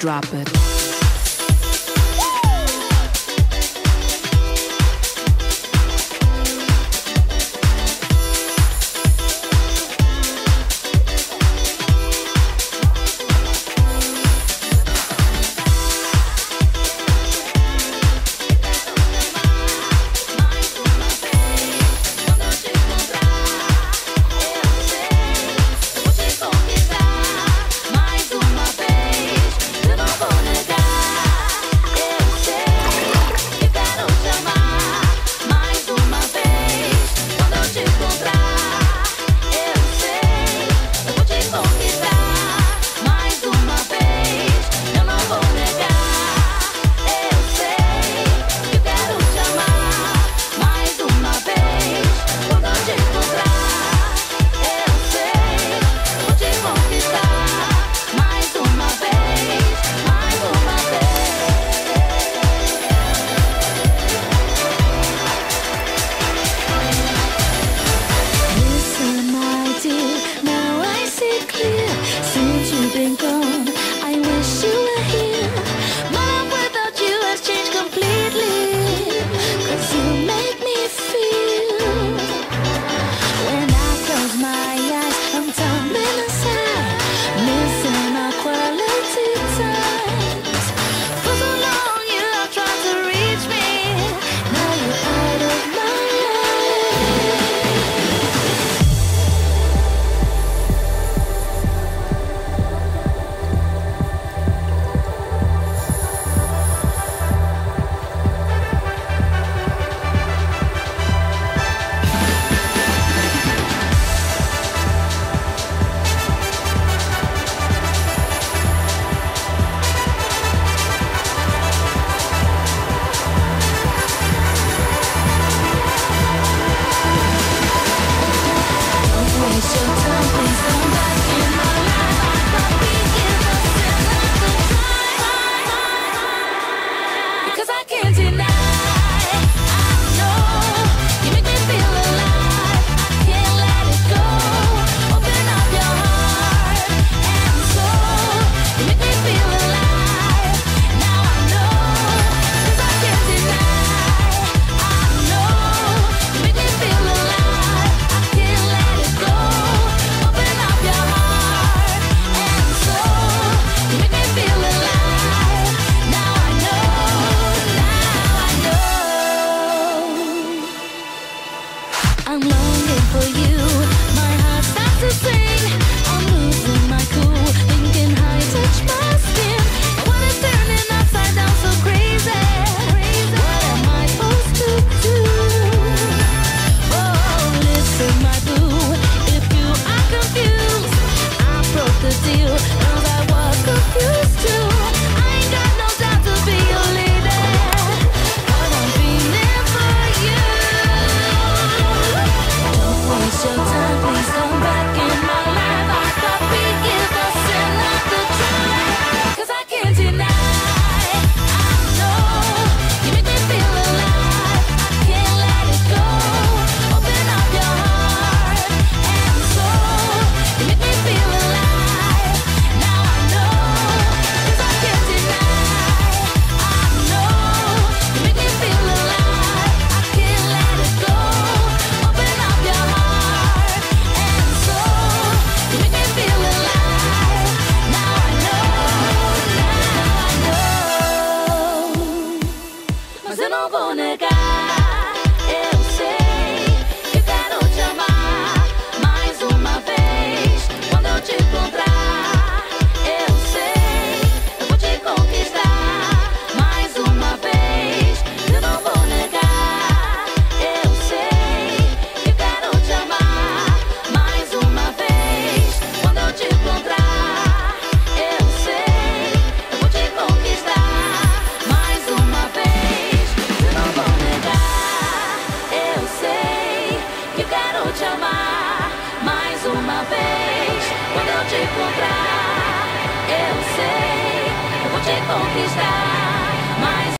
drop it. Te encontrar, eu sei, eu vou te conquistar.